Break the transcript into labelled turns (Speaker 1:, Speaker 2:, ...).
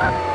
Speaker 1: Ha ha!